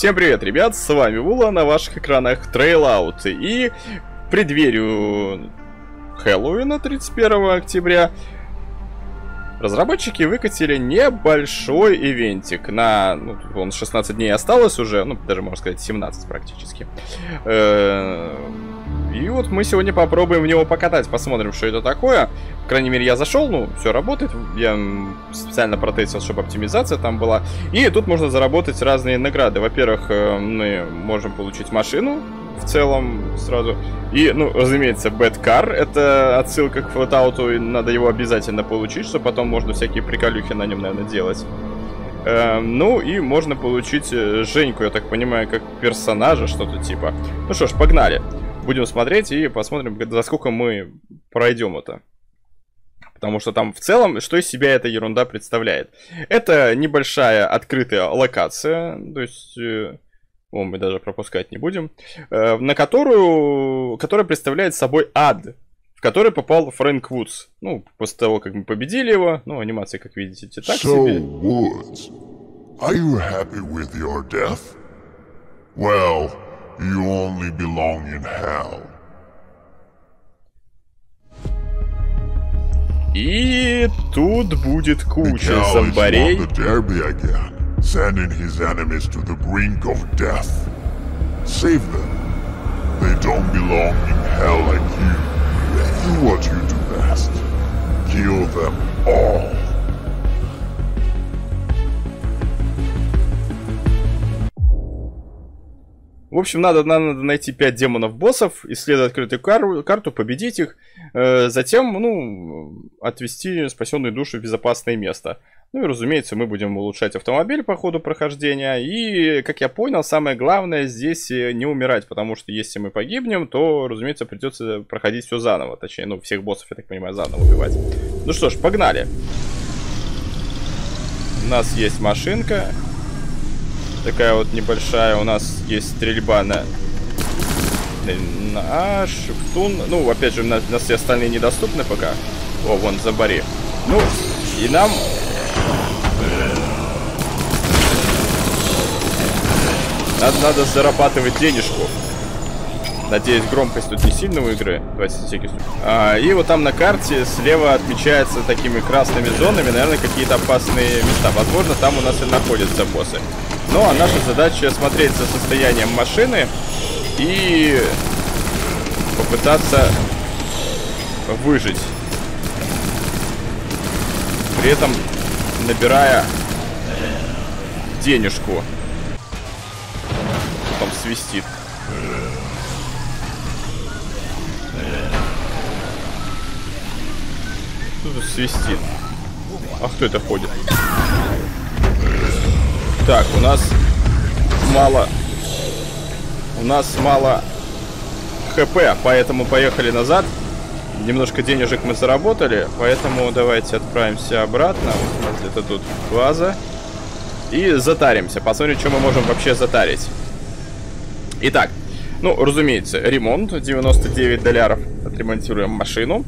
Всем привет, ребят, с вами Вула, на ваших экранах Trail Out. И преддверию Хэллоуина 31 октября разработчики выкатили небольшой ивентик на... Ну, он 16 дней осталось уже, ну, даже можно сказать 17 практически. Э, и вот мы сегодня попробуем в него покатать, посмотрим, что это такое. По крайней мере, я зашел, ну, все работает. Я специально протестил, чтобы оптимизация там была. И тут можно заработать разные награды. Во-первых, э, мы можем получить машину, в целом сразу. И, ну, разумеется, Bad это отсылка к флотауту, и надо его обязательно получить, что потом можно всякие приколюхи на нем, наверное, делать. Эм, ну и можно получить э, Женьку, я так понимаю, как персонажа, что-то типа. Ну что ж, погнали. Будем смотреть и посмотрим, за сколько мы пройдем это. Потому что там в целом, что из себя эта ерунда представляет. Это небольшая открытая локация, то есть... Э, о, мы даже пропускать не будем. Э, на которую... Которая представляет собой ад, в который попал Фрэнк Вудс. Ну, после того, как мы победили его. Ну, анимация, как видите, так so, себе. Woods, are you happy with your death? Well, you only belong in hell. И тут будет куча зомбарей. sending his enemies to the brink of death. Save them. They don't belong in hell like you. Do what you do best. Kill them all. В общем, надо, надо найти 5 демонов-боссов, исследовать открытую кар карту, победить их, э, затем, ну, отвести спасенные души в безопасное место. Ну и, разумеется, мы будем улучшать автомобиль по ходу прохождения. И, как я понял, самое главное здесь э, не умирать, потому что если мы погибнем, то, разумеется, придется проходить все заново. Точнее, ну, всех боссов, я так понимаю, заново убивать. Ну что ж, погнали. У нас есть машинка такая вот небольшая. У нас есть стрельба на... На Шептун. Ну, опять же, у нас все остальные недоступны пока. О, вон, Забари. Ну, и нам... Надо, надо зарабатывать денежку. Надеюсь, громкость тут не сильно у игры. Давайте. А, и вот там на карте слева отмечается такими красными зонами, наверное, какие-то опасные места. Возможно, там у нас и находятся боссы. Ну, а наша задача смотреть за состоянием машины и попытаться выжить. При этом набирая денежку. Потом свистит. Тут свистит. А кто это ходит? Так, у нас мало... У нас мало хп, поэтому поехали назад. Немножко денежек мы заработали, поэтому давайте отправимся обратно. Вот это тут база. И затаримся. Посмотрим, что мы можем вообще затарить. Итак, ну, разумеется, ремонт, 99 долларов, отремонтируем машину.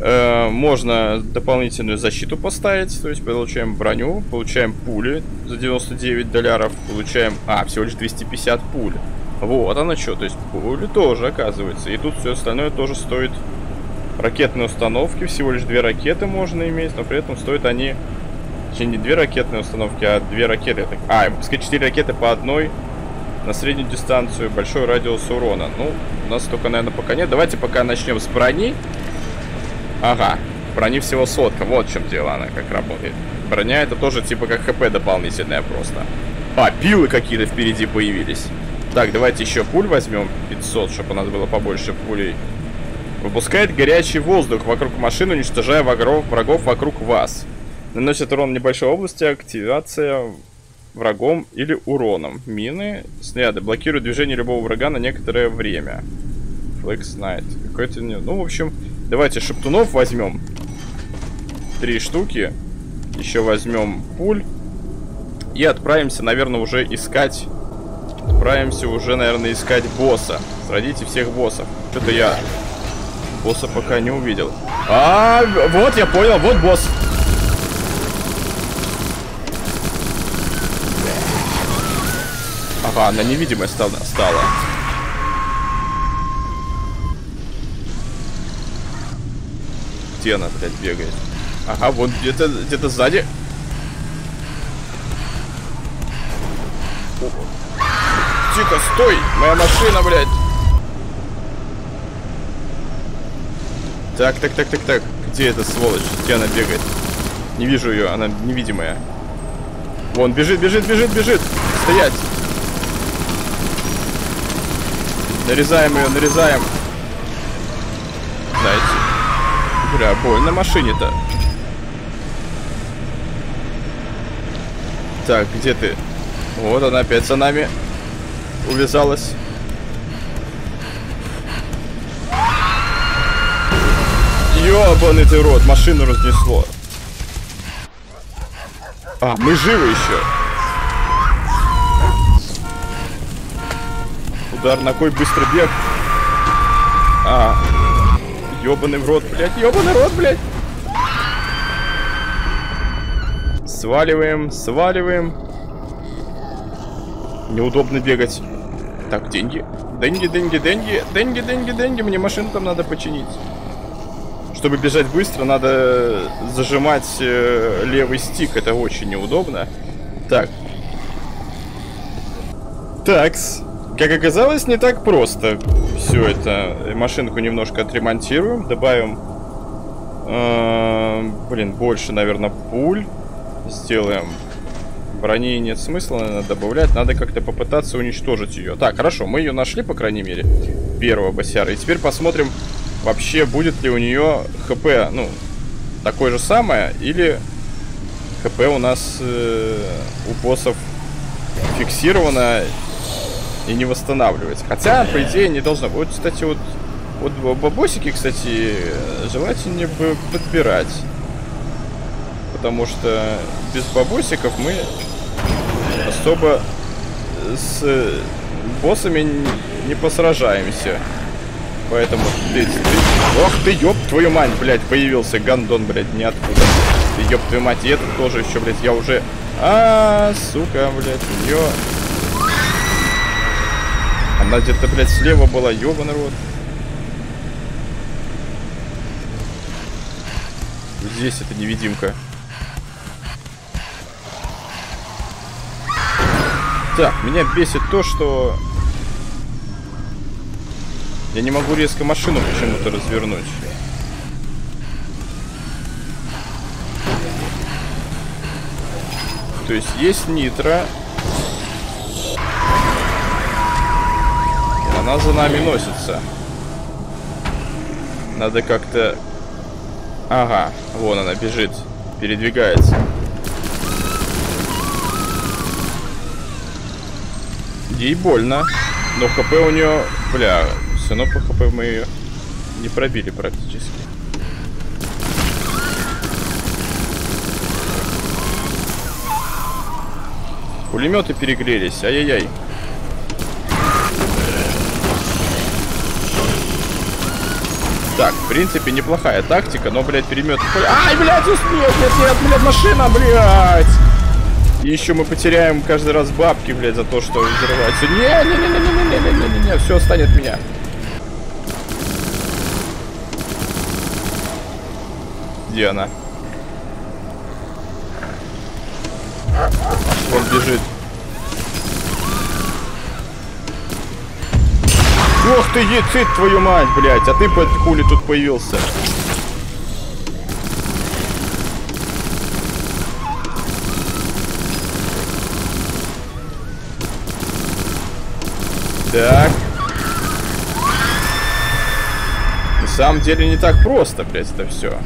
Э, можно дополнительную защиту поставить, то есть получаем броню, получаем пули за 99 долларов, получаем, а, всего лишь 250 пуль. Вот оно что, то есть пули тоже оказывается. И тут все остальное тоже стоит ракетные установки, всего лишь две ракеты можно иметь, но при этом стоят они, точнее не две ракетные установки, а две ракеты. А, пускай 4 ракеты по одной на среднюю дистанцию, большой радиус урона. Ну, у нас только, наверное, пока нет. Давайте пока начнем с брони. Ага, брони всего сотка. Вот в чем дело она как работает. Броня это тоже типа как хп дополнительная просто. А, пилы какие-то впереди появились. Так, давайте еще пуль возьмем. 500, чтобы у нас было побольше пулей. Выпускает горячий воздух вокруг машины, уничтожая врагов, вокруг вас. Наносит урон небольшой области. Активация врагом или уроном. Мины, снаряды блокируют движение любого врага на некоторое время. Flex Knight. Какой-то... Ну, в общем, давайте шептунов возьмем. Три штуки. Еще возьмем пуль. И отправимся, наверное, уже искать... Отправимся уже, наверное, искать босса. Сродите всех боссов. Что-то я босса пока не увидел. А, вот я понял, вот босс. Ага, она невидимая стала. стала. Где она, блядь, бегает? Ага, вот где-то где-то сзади. Тихо, стой! Моя машина, блядь! Так, так, так, так, так. Где эта сволочь? Где она бегает? Не вижу ее, она невидимая. Вон, бежит, бежит, бежит, бежит. Стоять. Нарезаем ее, нарезаем. Знаете. Бля, больно машине-то. Так, где ты? Вот она опять за нами увязалась. Ёбаный ты рот, машину разнесло. А, мы живы еще. Удар ногой, быстрый бег. А, ёбаный в рот, блядь, ёбаный рот, блядь. Сваливаем, сваливаем. Неудобно бегать. Так, деньги. Деньги, деньги, деньги. Деньги, деньги, деньги. Мне машину там надо починить. Чтобы бежать быстро, надо зажимать э, левый стик. Это очень неудобно. Так. Такс. Как оказалось, не так просто все это. Машинку немножко отремонтируем. Добавим, э, блин, больше, наверное, пуль. Сделаем. Брони нет смысла, наверное, добавлять. Надо как-то попытаться уничтожить ее. Так, хорошо, мы ее нашли, по крайней мере. Первого босяра. И теперь посмотрим, вообще будет ли у нее хп, ну, такое же самое, или хп у нас э, у боссов фиксировано и не восстанавливается. Хотя, по идее, не должно. Вот, кстати, вот, вот бабосики, кстати, желательно бы подбирать. Потому что без бабосиков мы особо с боссами не посражаемся. Поэтому ты, ты... Ох ты, ёб твою мать, блядь, появился гандон, блядь, ниоткуда. Ты ёб твою мать, и этот тоже еще, блядь, я уже... А, -а, -а сука, блядь, ее... Она где-то, блядь, слева была, ёбаный рот. Здесь это невидимка. Так, меня бесит то, что я не могу резко машину почему-то развернуть. То есть есть нитро. Она за нами носится. Надо как-то... Ага, вон она бежит. Передвигается. Ей больно. Но хп у нее... Бля, все равно по хп мы ее не пробили практически. Пулеметы перегрелись, ай-яй-яй. Так, в принципе, неплохая тактика, но, блядь, перемет... Ай, блядь, успел! Нет, нет, блядь, машина, блядь! И еще мы потеряем каждый раз бабки, блядь, за то, что взрывается. Не-не-не-не-не-не-не-не-не-не, все останет меня. Где она? Он бежит. Ох ты, ецит, твою мать, блядь, а ты под хули тут появился? Так. На самом деле не так просто, блядь, это все.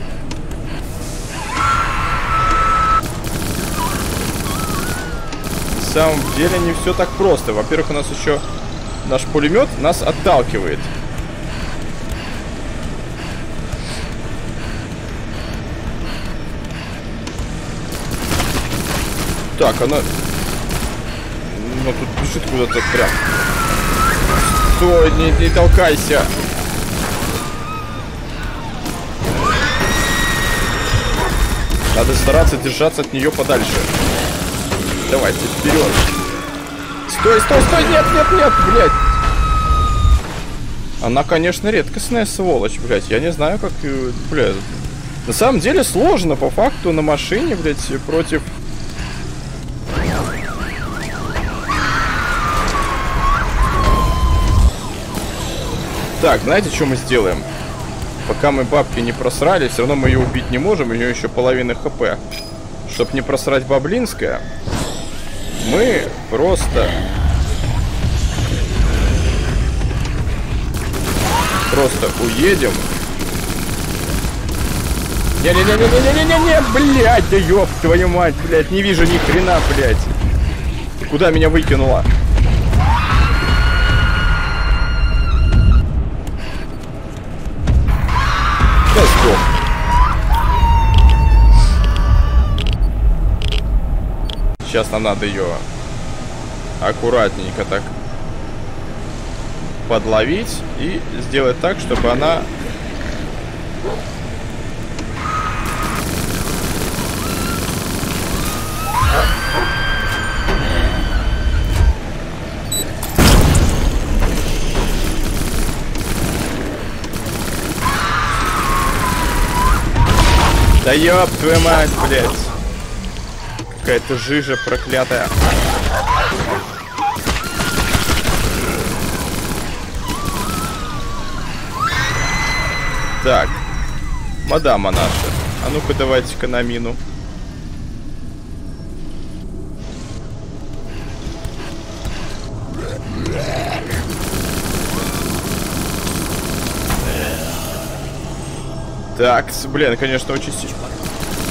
самом деле не все так просто. Во-первых, у нас еще наш пулемет нас отталкивает. Так, она... Ну, тут бежит куда-то прям. Стой, не, не толкайся. Надо стараться держаться от нее подальше. Давайте, вперед. Стой, стой, стой, нет, нет, нет, блядь. Она, конечно, редкостная сволочь, блядь. Я не знаю, как... Блядь. На самом деле сложно, по факту, на машине, блядь, против... Так, знаете, что мы сделаем? Пока мы бабки не просрали, все равно мы ее убить не можем, у нее еще половина хп. Чтоб не просрать Баблинское, мы просто... Просто уедем. Не-не-не-не-не-не-не-не, блядь, да ёб твою мать, блядь, не вижу ни хрена, блядь. Куда меня выкинула? Сейчас нам надо ее аккуратненько так подловить и сделать так, чтобы она Да ёб твою мать, блядь. Какая-то жижа проклятая. Так. Мадама наша. А ну-ка давайте-ка на мину. Так, блин, конечно, очень сильно.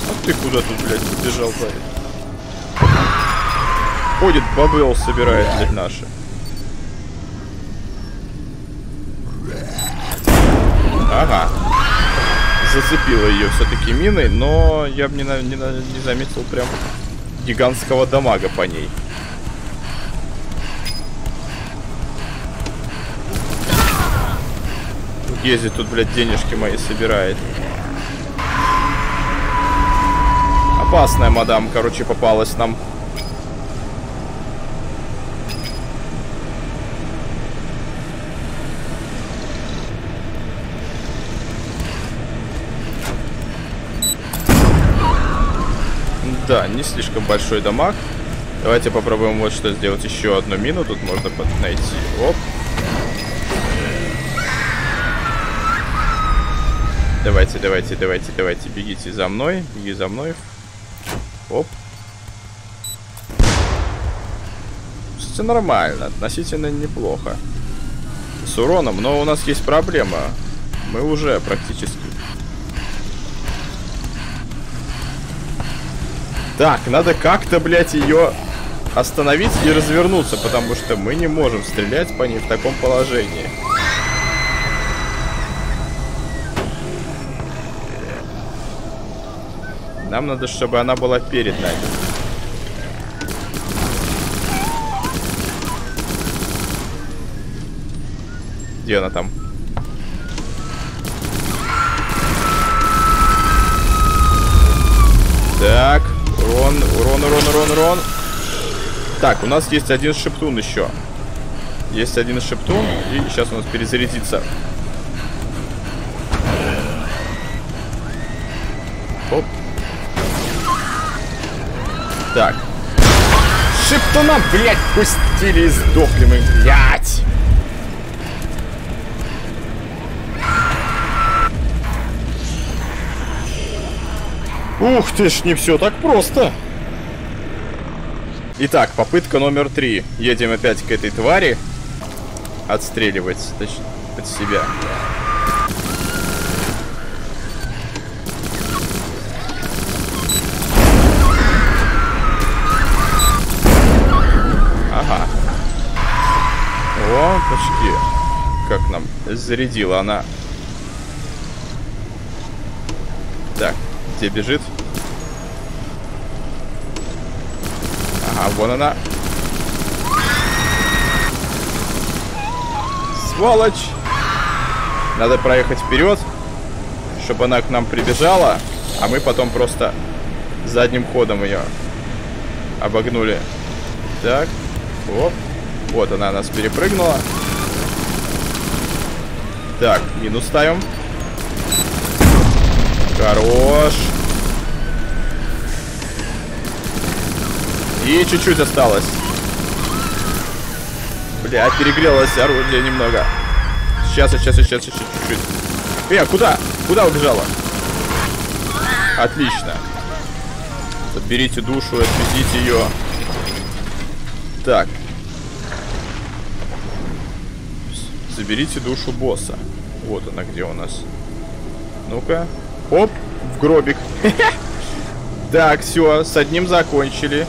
А ты куда тут, блядь, побежал, парень? Ходит, бабел собирает, блядь, наши. Ага. Зацепила ее все-таки миной, но я бы не, не, не заметил прям гигантского дамага по ней. Ездит тут, блядь, денежки мои собирает. Опасная мадам, короче, попалась нам. Да, не слишком большой дамаг. Давайте попробуем вот что сделать. Еще одну мину тут можно найти. Оп. Давайте, давайте, давайте, давайте, бегите за мной, беги за мной. Оп. Все нормально, относительно неплохо. С уроном, но у нас есть проблема. Мы уже практически... Так, надо как-то, блядь, ее остановить и развернуться, потому что мы не можем стрелять по ней в таком положении. Нам надо, чтобы она была перед нами. Где она там? Так, урон, урон, урон, урон, урон. Так, у нас есть один шептун еще. Есть один шептун, и сейчас у нас перезарядится. Оп. Так. Шептуна, блядь, пустили и сдохли мы, блядь. Ух ты ж, не все так просто. Итак, попытка номер три. Едем опять к этой твари. Отстреливать, точнее, от себя. Ага. Опачки. Как нам зарядила она. Так, где бежит? Ага, вон она. Сволочь! Надо проехать вперед, чтобы она к нам прибежала, а мы потом просто задним ходом ее обогнули. Так, оп. Вот она нас перепрыгнула. Так, минус ставим. Хорош. И чуть-чуть осталось. Бля, перегрелось орудие немного. Сейчас, сейчас, сейчас, сейчас, чуть-чуть. Э, куда? Куда убежала? Отлично. Подберите душу отведите ее. Так. Заберите душу босса. Вот она где у нас. Ну-ка. Оп, в гробик. Так, все, с одним закончили.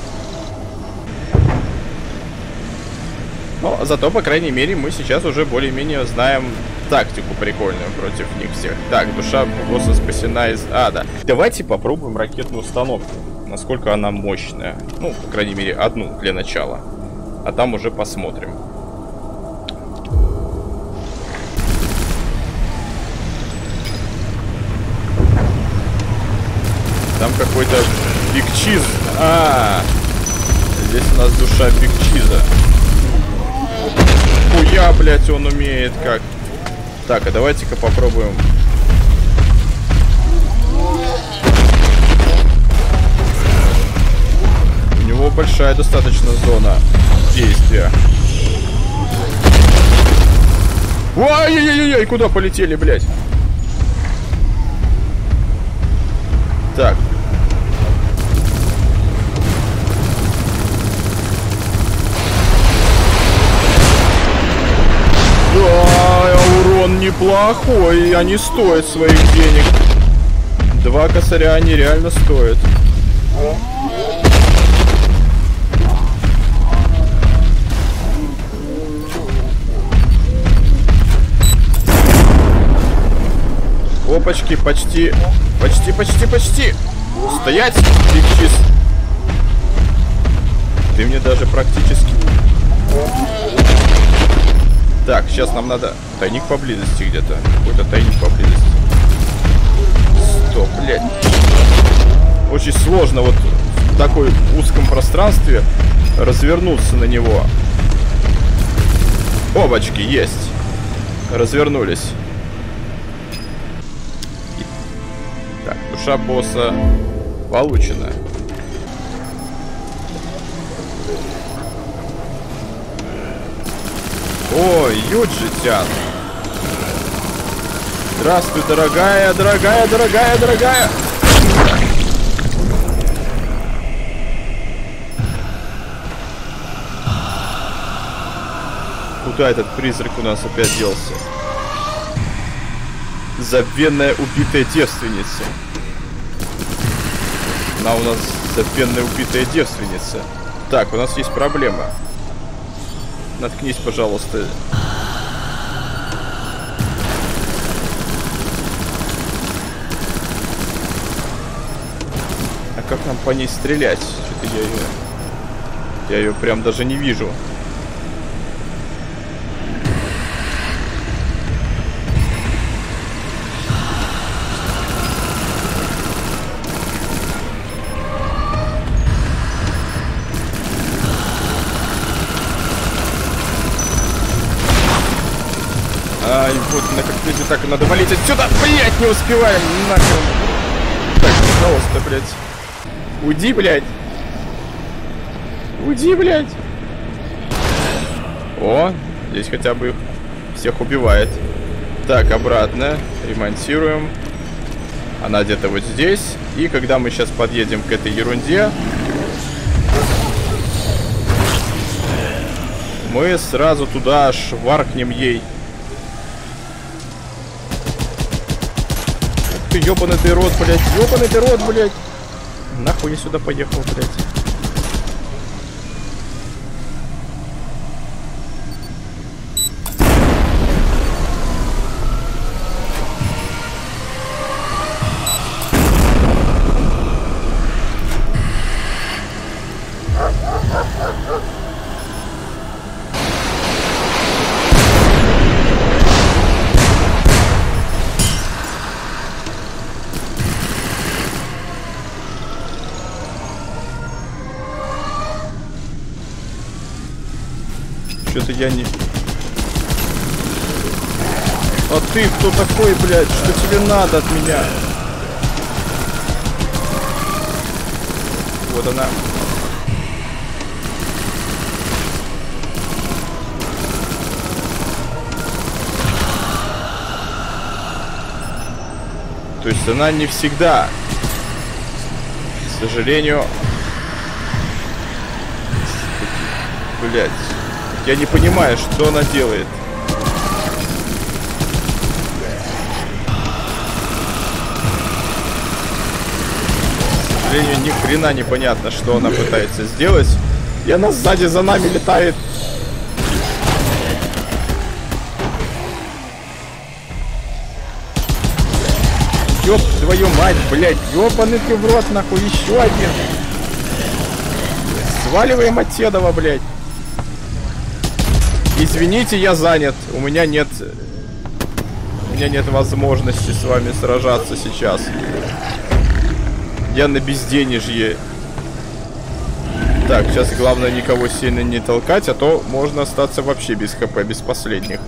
Но зато, по крайней мере, мы сейчас уже более-менее знаем тактику прикольную против них всех. Так, душа босса спасена из ада. Давайте попробуем ракетную установку. Насколько она мощная. Ну, по крайней мере, одну для начала. А там уже посмотрим. Там какой-то бигчиз. А, -а, а, здесь у нас душа бигчиза. Хуя, блять, он умеет как. Так, а давайте-ка попробуем. У него большая достаточно зона действия. Ой-ой-ой-ой, куда полетели, блядь? Так, неплохой, они стоят своих денег. Два косаря они реально стоят. Опачки, почти, почти, почти, почти. Стоять, Биг Ты мне даже практически так, сейчас нам надо... Тайник поблизости где-то. Какой-то тайник поблизости. Стоп, блядь. Очень сложно вот в такой узком пространстве развернуться на него. Обочки, есть. Развернулись. Так, душа босса получена. Ой, Юджи-тян. Здравствуй, дорогая, дорогая, дорогая, дорогая. Куда этот призрак у нас опять делся? Забвенная убитая девственница. Она у нас забвенная убитая девственница. Так, у нас есть проблема. Наткнись, пожалуйста. А как нам по ней стрелять? Что-то я ее... Я ее прям даже не вижу. Так надо валить отсюда. Блять, не успеваем. Нахрен. Так, пожалуйста, блядь. Уйди, блядь. Уйди, блядь. О, здесь хотя бы всех убивает. Так, обратно. Ремонтируем. Она где-то вот здесь. И когда мы сейчас подъедем к этой ерунде, мы сразу туда шваркнем ей. Ёбаный ты рот, блядь, ёбаный ты рот, блядь. Нахуй я сюда поехал, блядь. Я не... А ты кто такой, блядь? Что тебе надо от меня? Вот она. То есть она не всегда. К сожалению. Блять. Я не понимаю, что она делает. К сожалению, ни хрена непонятно, что она пытается сделать. И она сзади за нами летает. Ёб твою мать, блядь, ёбаный ты в рот, нахуй, еще один. Сваливаем от Седова, блядь. Извините, я занят. У меня нет... У меня нет возможности с вами сражаться сейчас. Я на безденежье. Так, сейчас главное никого сильно не толкать, а то можно остаться вообще без хп, без последних.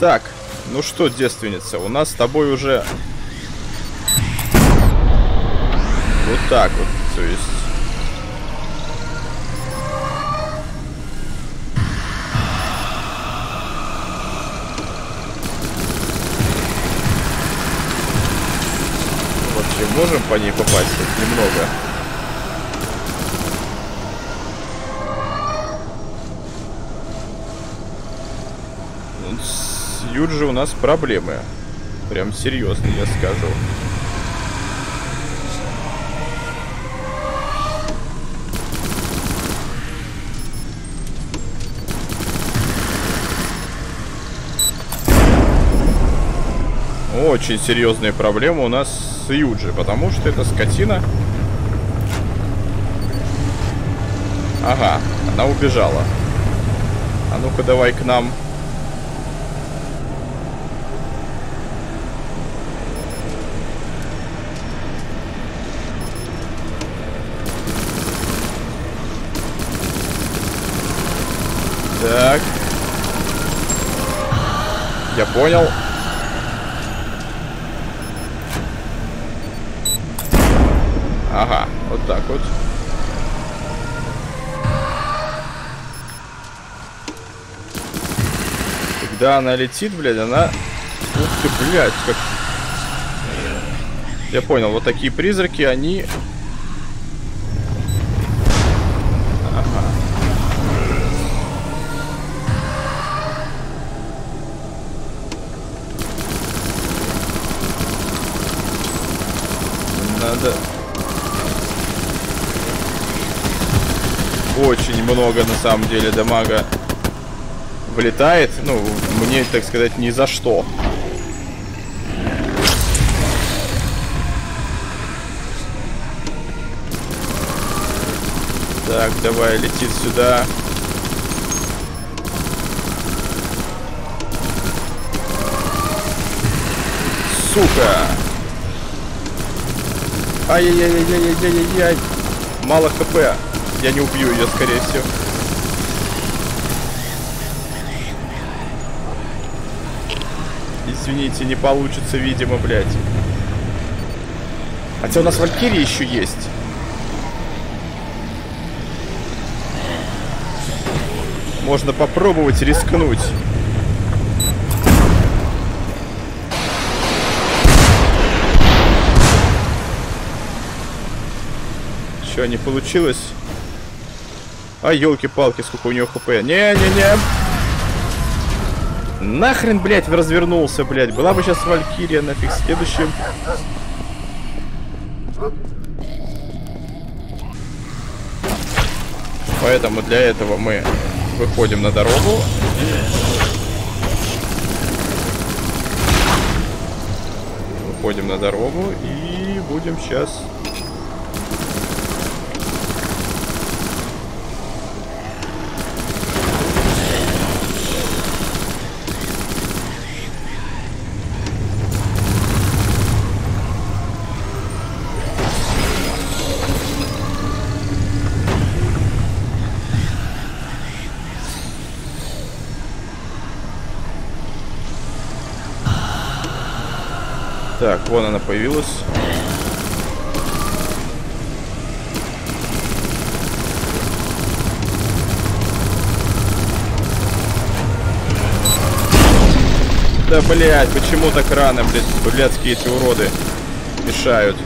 Итак, ну что, девственница, у нас с тобой уже... Вот так вот, то есть... Можем по ней попасть хоть немного? Юджи у нас проблемы. Прям серьезно, я скажу. Очень серьезные проблемы у нас с Юджи, потому что эта скотина... Ага, она убежала. А ну-ка давай к нам. Так. Я понял. Ага, вот так вот. Когда она летит, блядь, она... Ух ты, блядь, как... Я понял, вот такие призраки, они надо... Очень много, на самом деле, дамага влетает. Ну, мне, так сказать, ни за что. Так, давай, летит сюда. Сука! Ай-яй-яй-яй-яй-яй-яй. Мало хп. Я не убью ее, скорее всего. Извините, не получится, видимо, блядь. Хотя у нас Валькирия еще есть. Можно попробовать рискнуть. Что, не получилось? А, елки-палки, сколько у него хп. Не-не-не. Нахрен, блядь, развернулся, блядь. Была бы сейчас Валькирия нафиг следующим. Поэтому для этого мы выходим на дорогу. Выходим на дорогу и будем сейчас Так, вон она появилась. Да, блядь, почему так рано, блядь, блядские эти уроды мешают.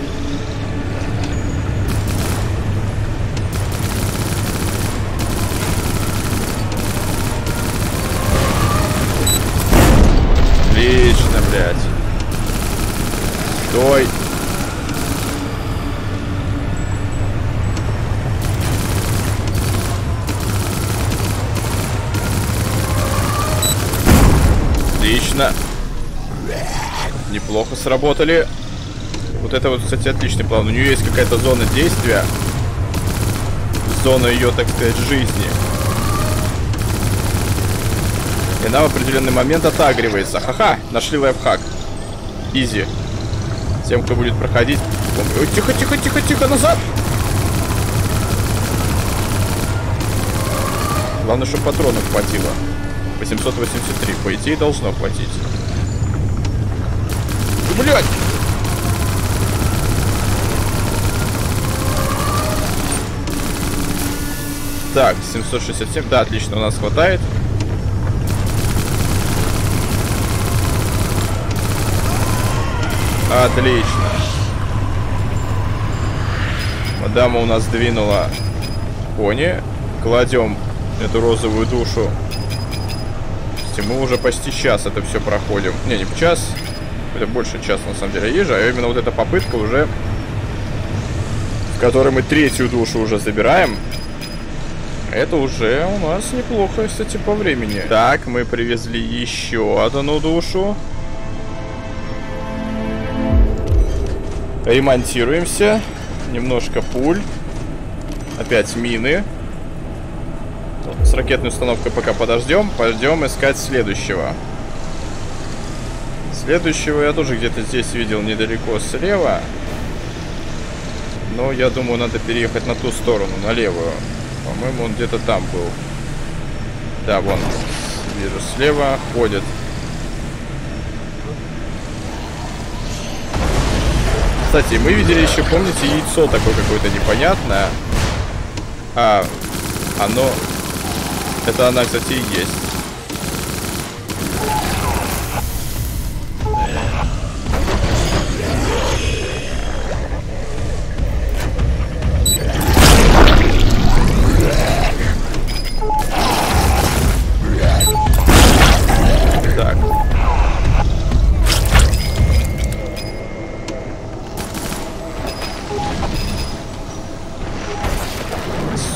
Отлично, блядь. Стой. Отлично. Неплохо сработали. Вот это вот, кстати, отличный план. У нее есть какая-то зона действия. Зона ее, так сказать, жизни. И она в определенный момент отагривается. Ха-ха, нашли лайфхак. Изи. Тем, кто будет проходить. Тихо, тихо, тихо, тихо, назад! Главное, чтобы патронов хватило. 883. По идее, должно хватить. Блять! Так, 767. Да, отлично, у нас хватает. Отлично. Мадама у нас двинула кони. Кладем эту розовую душу. Мы уже почти час это все проходим. Не, не час. Это больше часа на самом деле езжу. А именно вот эта попытка уже... В которой мы третью душу уже забираем. Это уже у нас неплохо, кстати, по времени. Так, мы привезли еще одну душу. Ремонтируемся. Немножко пуль. Опять мины. С ракетной установкой пока подождем. Пойдем искать следующего. Следующего я тоже где-то здесь видел недалеко слева. Но я думаю, надо переехать на ту сторону, на левую. По-моему, он где-то там был. Да, вон. Вижу, слева ходит. Кстати, мы видели еще, помните, яйцо такое какое-то непонятное. А, оно... Это она, кстати, и есть.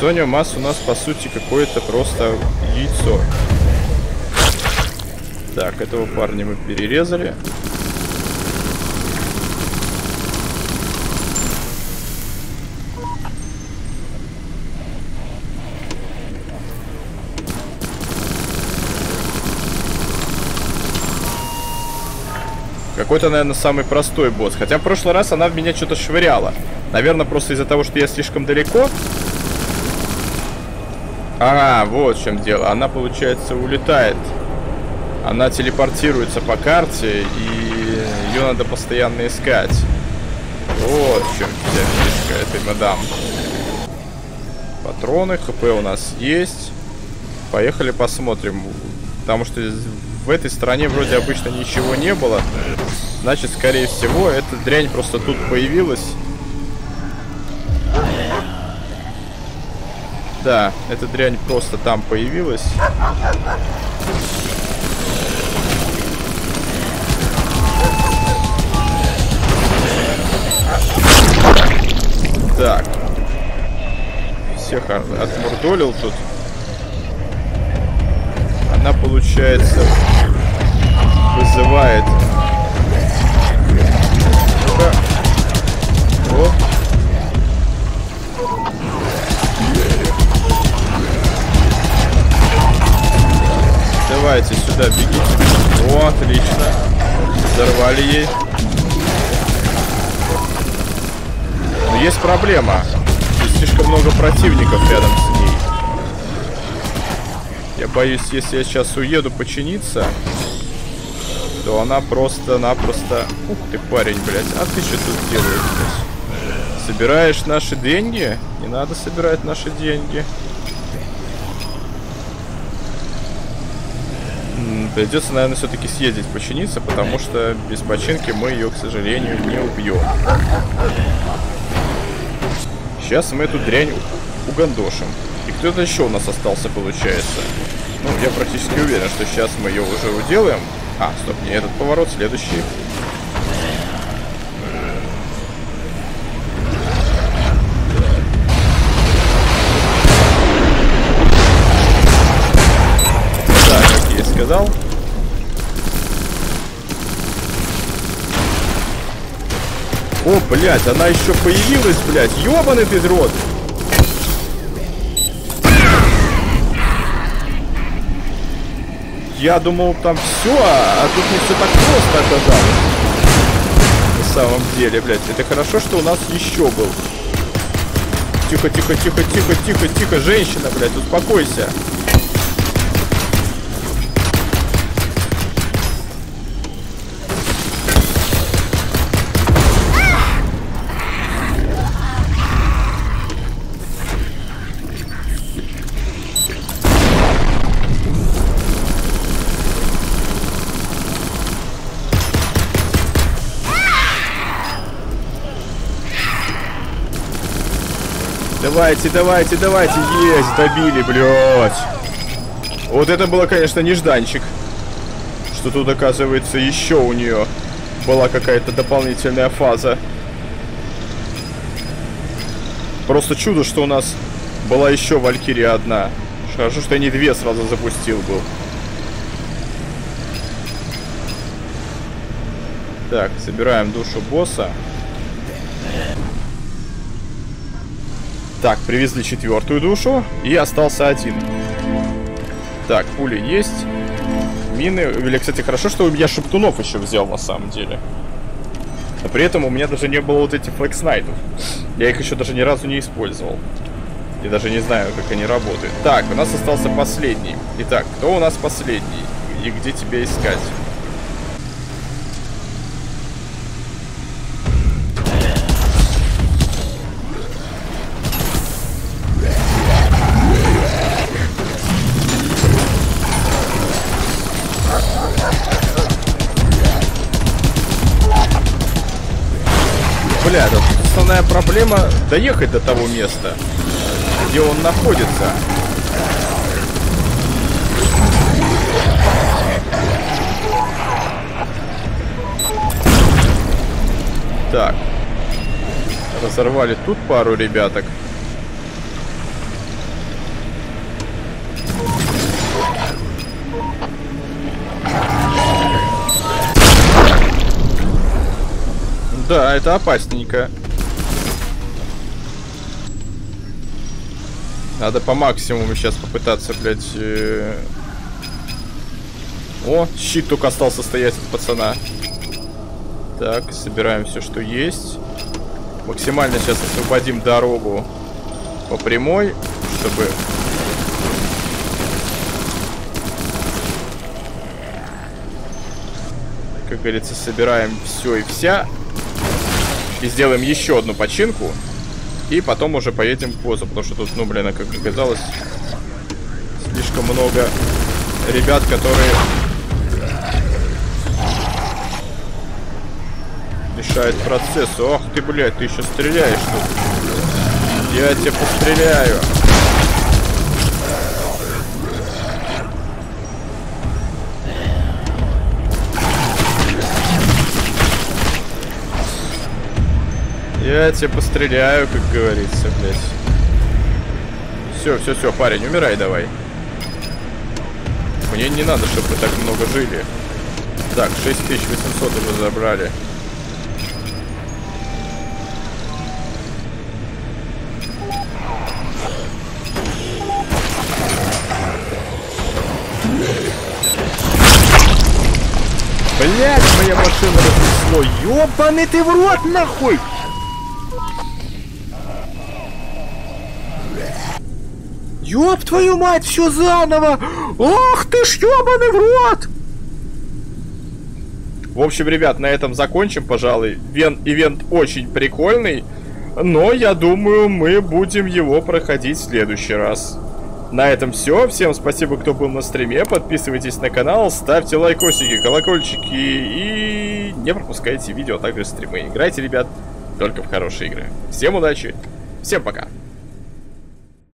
Соня Масс у нас, по сути, какое-то просто яйцо. Так, этого парня мы перерезали. Какой-то, наверное, самый простой босс. Хотя в прошлый раз она в меня что-то швыряла. Наверное, просто из-за того, что я слишком далеко. А, вот в чем дело. Она, получается, улетает. Она телепортируется по карте, и ее надо постоянно искать. Вот в чем вся фишка этой мадам. Патроны, хп у нас есть. Поехали посмотрим. Потому что в этой стране вроде обычно ничего не было. Значит, скорее всего, эта дрянь просто тут появилась. Да, эта дрянь просто там появилась. Так. Всех отмурдолил тут. Она, получается, вызывает... Давайте сюда бегите. О, отлично. Взорвали ей. Но есть проблема. Здесь слишком много противников рядом с ней. Я боюсь, если я сейчас уеду починиться, что она просто-напросто... Ух ты, парень, блядь, а ты что тут делаешь? Собираешь наши деньги? Не надо собирать наши деньги. Придется, наверное, все-таки съездить починиться, потому что без починки мы ее, к сожалению, не убьем. Сейчас мы эту дрянь угандошим. И кто-то еще у нас остался, получается. Ну, я практически уверен, что сейчас мы ее уже уделаем. А, стоп, не этот поворот, следующий. О, блядь, она еще появилась, блядь. Ёбаный ты рот. Я думал, там все, а тут не все так просто оказалось. На самом деле, блядь. Это хорошо, что у нас еще был. Тихо, тихо, тихо, тихо, тихо, тихо. Женщина, блядь, успокойся. Давайте, давайте, давайте. Есть, добили, блядь. Вот это было, конечно, нежданчик. Что тут, оказывается, еще у нее была какая-то дополнительная фаза. Просто чудо, что у нас была еще Валькирия одна. Хорошо, что я не две сразу запустил был. Так, собираем душу босса. Так, привезли четвертую душу. И остался один. Так, пули есть. Мины. Или, кстати, хорошо, что я шептунов еще взял на самом деле. Но при этом у меня даже не было вот этих флекснайтов. Я их еще даже ни разу не использовал. И даже не знаю, как они работают. Так, у нас остался последний. Итак, кто у нас последний? И где тебя искать? Проблема доехать до того места, где он находится. Так. Разорвали тут пару ребяток. Да, это опасненько. Надо по максимуму сейчас попытаться, блядь... Э... О, щит только остался стоять от пацана. Так, собираем все, что есть. Максимально сейчас освободим дорогу по прямой, чтобы... Как говорится, собираем все и вся. И сделаем еще одну починку. И потом уже поедем бозу. Потому что тут, ну, блин, как оказалось, слишком много ребят, которые мешают процессу. Ох ты, блядь, ты еще стреляешь тут. Я тебя постреляю. Я тебе постреляю, как говорится, блядь. Все, все, все, парень, умирай давай. Мне не надо, чтобы вы так много жили. Так, 6800 уже забрали. Блять, моя машина разнесло. Ёбаный ты в рот, нахуй! Ёб твою мать, все заново! Ох ты ж ёбаный в рот! В общем, ребят, на этом закончим, пожалуй. Вен ивент очень прикольный, но я думаю, мы будем его проходить в следующий раз. На этом все. Всем спасибо, кто был на стриме. Подписывайтесь на канал, ставьте лайкосики, колокольчики и не пропускайте видео, а также стримы. Играйте, ребят, только в хорошие игры. Всем удачи, всем пока.